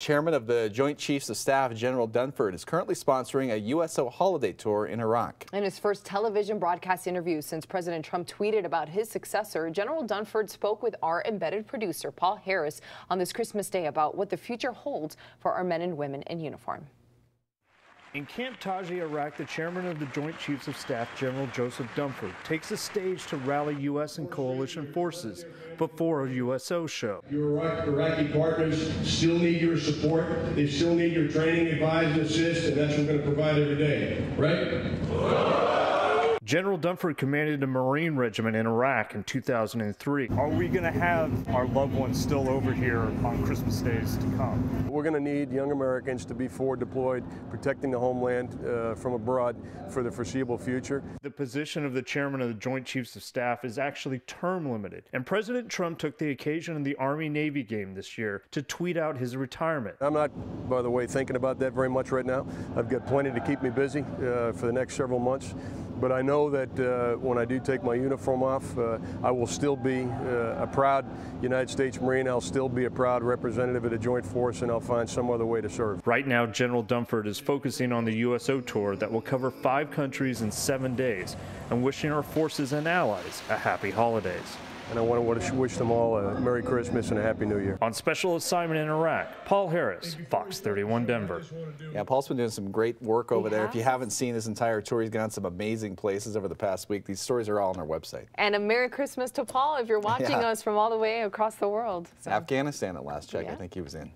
Chairman of the Joint Chiefs of Staff, General Dunford, is currently sponsoring a USO holiday tour in Iraq. In his first television broadcast interview since President Trump tweeted about his successor, General Dunford spoke with our embedded producer, Paul Harris, on this Christmas Day about what the future holds for our men and women in uniform. In Camp Taji, Iraq, the chairman of the Joint Chiefs of Staff, General Joseph Dunford, takes the stage to rally U.S. and coalition forces before a USO show. Your Iraqi partners still need your support. They still need your training, advise, and assist, and that's what we're going to provide every day, right? General Dunford commanded a Marine regiment in Iraq in 2003. Are we going to have our loved ones still over here on Christmas days to come? We're going to need young Americans to be forward deployed, protecting the homeland uh, from abroad for the foreseeable future. The position of the chairman of the Joint Chiefs of Staff is actually term limited, and President Trump took the occasion of the Army Navy game this year to tweet out his retirement. I'm not, by the way, thinking about that very much right now. I've got plenty to keep me busy uh, for the next several months. But I know that uh, when I do take my uniform off, uh, I will still be uh, a proud United States Marine. I'll still be a proud representative of the Joint Force, and I'll find some other way to serve. Right now, General Dunford is focusing on the USO tour that will cover five countries in seven days and wishing our forces and allies a happy holidays and I want to wish them all a Merry Christmas and a Happy New Year. On special assignment in Iraq, Paul Harris, Fox 31 Denver. Yeah, Paul's been doing some great work over there. If you haven't seen his entire tour, he's gone to some amazing places over the past week. These stories are all on our website. And a Merry Christmas to Paul if you're watching yeah. us from all the way across the world. So. Afghanistan at last check, yeah. I think he was in.